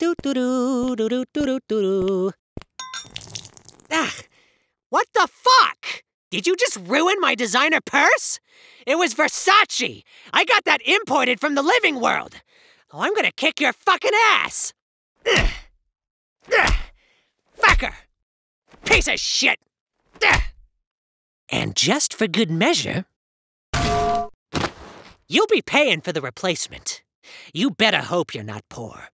Doo doo doo doo doo doo doo doo. Ah, what the fuck? Did you just ruin my designer purse? It was Versace. I got that imported from the living world. Oh, I'm gonna kick your fucking ass. Ugh. Ugh. Fucker. Piece of shit. Ugh. And just for good measure, you'll be paying for the replacement. You better hope you're not poor.